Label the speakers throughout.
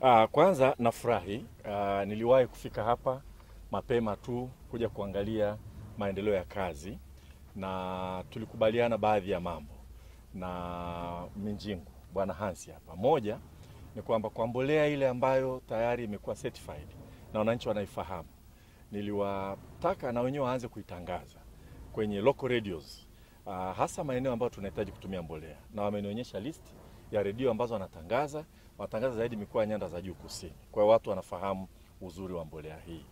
Speaker 1: Ah, kwanza nafurahi. uh, niliwahi kufika hapa mapema tu kuja kuangalia maendeleo ya kazi na tulikubaliana baadhi ya mambo na Minjingu Bwana Hansi hapa. Moja ni kwamba kwa mbolea ile ambayo tayari imekuwa certified na wananchi wanaifahamu, niliwataka na wenyewe waanze kuitangaza kwenye local radios uh, hasa maeneo ambayo tunahitaji kutumia mbolea, na wamenionyesha list ya redio ambazo wanatangaza. Wanatangaza zaidi mikoa ya nyanda za juu kusini, kwa hiyo watu wanafahamu uzuri wa mbolea hii.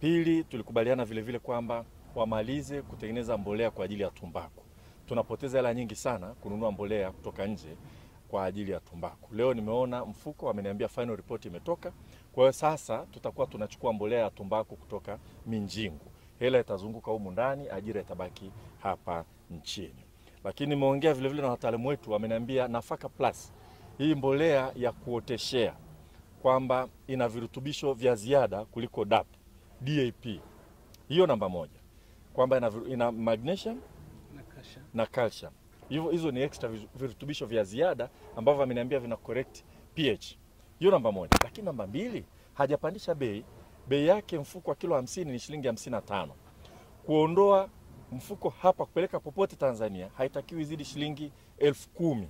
Speaker 1: Pili, tulikubaliana vile vile kwamba wamalize kutengeneza mbolea kwa ajili ya tumbaku. Tunapoteza hela nyingi sana kununua mbolea kutoka nje kwa ajili ya tumbaku. Leo nimeona mfuko wameniambia final report imetoka. Kwa hiyo sasa tutakuwa tunachukua mbolea ya tumbaku kutoka Minjingu. Hela itazunguka humu ndani, ajira itabaki hapa nchini. Lakini nimeongea vile vile na wataalamu wetu wameniambia Nafaka Plus, hii mbolea ya kuoteshea kwamba ina virutubisho vya ziada kuliko DAP, DAP. Hiyo namba moja. Kwamba ina, ina magnesium
Speaker 2: na
Speaker 1: calcium. Hivyo hizo ni extra virutubisho vya ziada ambavyo ameniambia vina correct pH. Hiyo namba moja. Lakini namba mbili, hajapandisha bei. Bei yake mfuko wa kilo 50 ni shilingi 55. Kuondoa mfuko hapa kupeleka popote Tanzania haitakiwi zidi shilingi elfu kumi.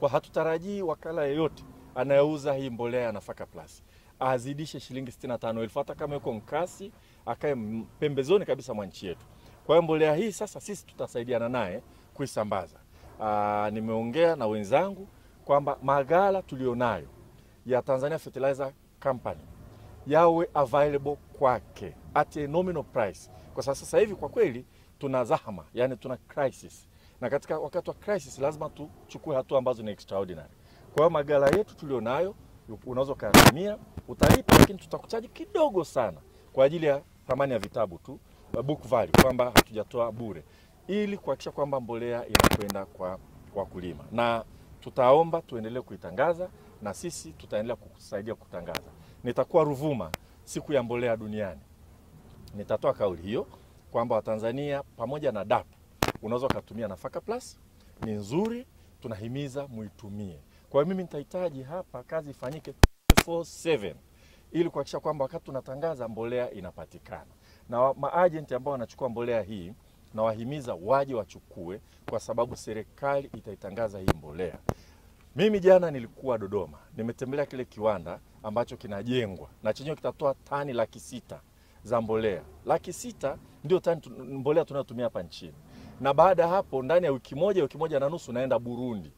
Speaker 1: Kwa hatutarajii wakala yeyote anayeuza hii mbolea ya Nafaka Plus azidishe shilingi 65,000 hata kama yuko Nkasi akae pembezoni kabisa mwa nchi yetu. Kwa hiyo mbolea hii sasa sisi tutasaidiana naye kuisambaza. Aa, nimeongea na wenzangu kwamba maghala tulionayo ya Tanzania Fertilizer Company yawe available kwake at a nominal price, kwa sasa hivi kwa kweli tuna zahama, yani tuna crisis, na katika wakati wa crisis lazima tuchukue hatua ambazo ni extraordinary. Kwa hiyo magala yetu tulionayo unaweza ukayatumia, utalipa, lakini tutakuchaji kidogo sana kwa ajili ya thamani ya vitabu tu, book value, kwamba hatujatoa bure, ili kuhakikisha kwamba mbolea inakwenda kwa wakulima, na tutaomba tuendelee kuitangaza na sisi tutaendelea kukusaidia kutangaza. Nitakuwa Ruvuma siku ya mbolea duniani, nitatoa kauli hiyo kwamba Watanzania pamoja na DAP unaweza ukatumia Nafaka Plus, ni nzuri, tunahimiza muitumie. Kwa hiyo mimi nitahitaji hapa kazi ifanyike 24/7 ili kuhakikisha kwamba wakati tunatangaza mbolea inapatikana, na maajenti ambao wanachukua mbolea hii na wahimiza waje wachukue, kwa sababu serikali itaitangaza hii mbolea. Mimi jana nilikuwa Dodoma, nimetembelea kile kiwanda ambacho kinajengwa na chenyewe kitatoa tani laki sita za mbolea. Laki sita ndio tani mbolea tunayotumia hapa nchini, na baada ya hapo, ndani ya wiki moja, wiki moja na nusu, naenda Burundi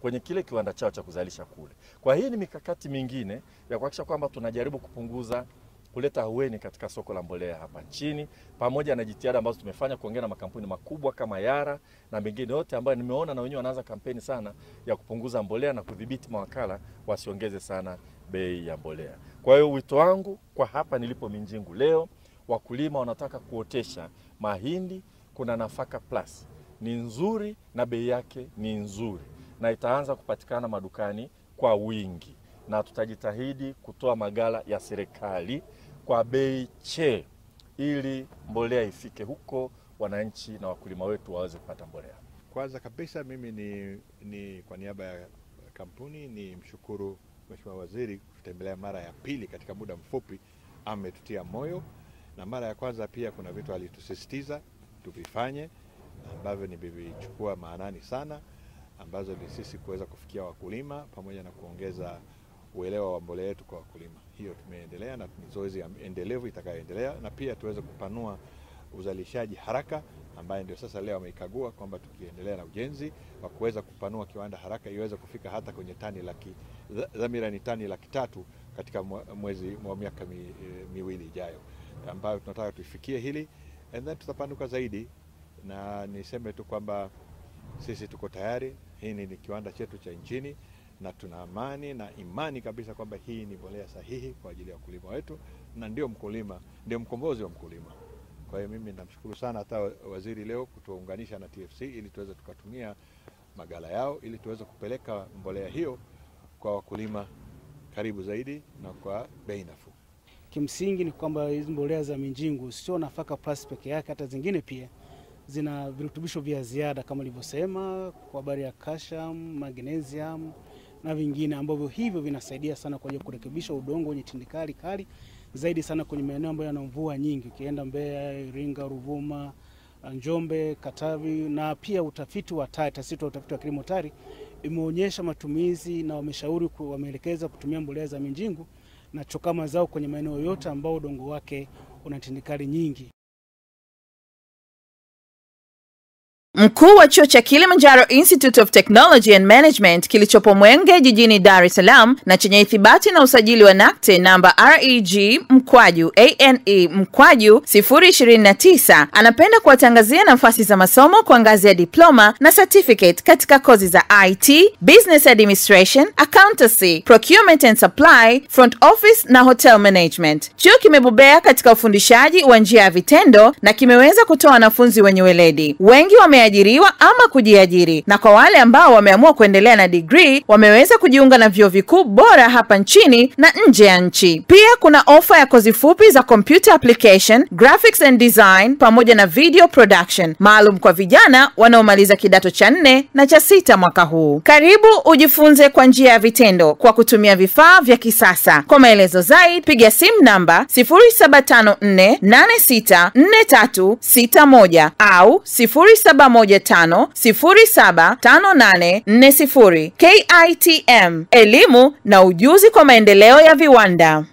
Speaker 1: kwenye kile kiwanda chao cha kuzalisha kule. Kwa hii ni mikakati mingine ya kuhakikisha kwamba tunajaribu kupunguza kuleta ahueni katika soko la mbolea hapa nchini, pamoja na jitihada ambazo tumefanya kuongea na makampuni makubwa kama Yara na mengine yote ambayo nimeona na wenyewe wanaanza kampeni sana ya kupunguza mbolea na kudhibiti mawakala wasiongeze sana bei ya mbolea. Kwa hiyo wito wangu kwa hapa nilipo Minjingu leo, wakulima wanataka kuotesha mahindi, kuna Nafaka Plus. Ni nzuri na bei yake ni nzuri. Na itaanza kupatikana madukani kwa wingi, na tutajitahidi kutoa magala ya serikali kwa bei che, ili mbolea ifike huko, wananchi na wakulima wetu waweze kupata mbolea.
Speaker 3: Kwanza kabisa mimi ni, ni kwa niaba ya kampuni ni mshukuru Mheshimiwa Waziri kutembelea mara ya pili katika muda mfupi, ametutia moyo, na mara ya kwanza pia kuna vitu alitusisitiza tuvifanye ambavyo nimevichukua maanani sana, ambazo ni sisi kuweza kufikia wakulima pamoja na kuongeza uelewa wa mbolea yetu kwa wakulima. Hiyo tumeendelea na ni zoezi endelevu itakayoendelea, na pia tuweze kupanua uzalishaji haraka ambaye ndio sasa leo ameikagua kwamba tukiendelea na ujenzi wa kuweza kupanua kiwanda haraka iweze kufika hata kwenye tani laki dhamira ni tani laki tatu katika mwezi wa miaka mi, eh, miwili ijayo, ambayo tunataka tuifikie hili and then tutapanuka zaidi, na niseme tu kwamba sisi tuko tayari. Hii ni ni kiwanda chetu cha nchini na tuna amani na imani kabisa kwamba hii ni mbolea sahihi kwa ajili ya wakulima wetu, na ndio mkulima ndio mkombozi wa mkulima. Kwa hiyo mimi namshukuru sana hata waziri leo kutuunganisha na TFC ili tuweze tukatumia magala yao ili tuweze kupeleka mbolea hiyo kwa wakulima karibu zaidi na kwa bei nafuu.
Speaker 2: Kimsingi ni kwamba hizi mbolea za Minjingu sio Nafaka Plus peke yake, hata zingine pia zina virutubisho vya ziada kama nilivyosema, kwa habari ya calcium, magnesium, na vingine ambavyo hivyo vinasaidia sana kwa ajili ya kurekebisha udongo wenye tindikali kali zaidi sana kwenye maeneo ambayo yana mvua nyingi, ukienda Mbeya, Iringa, Ruvuma, Njombe, Katavi. Na pia utafiti wa TARI, taasisi ya utafiti wa kilimo TARI imeonyesha matumizi na wameshauri, wameelekeza kutumia mbolea za minjingu na chokaa mazao kwenye maeneo yote ambao udongo wake una tindikali nyingi.
Speaker 4: Mkuu wa chuo cha Kilimanjaro Institute of Technology and Management kilichopo Mwenge jijini Dar es Salaam na chenye ithibati na usajili wa NACTE namba REG mkwaju ane mkwaju 029 anapenda kuwatangazia nafasi za masomo kwa ngazi ya diploma na certificate katika kozi za IT, Business Administration, Accountancy, Procurement and Supply, Front Office na Hotel Management. Chuo kimebobea katika ufundishaji wa njia ya vitendo na kimeweza kutoa wanafunzi wenye weledi. Wengi wameajiriwa ama kujiajiri, na kwa wale ambao wameamua kuendelea na degree wameweza kujiunga na vyuo vikuu bora hapa nchini na nje ya nchi. Pia kuna ofa ya kozi fupi za computer application, graphics and design pamoja na video production maalum kwa vijana wanaomaliza kidato cha nne na cha sita mwaka huu. Karibu ujifunze kwa njia ya vitendo kwa kutumia vifaa vya kisasa. Kwa maelezo zaidi piga simu namba 0754864361 au 0715075840. KITM, elimu na ujuzi kwa maendeleo ya viwanda.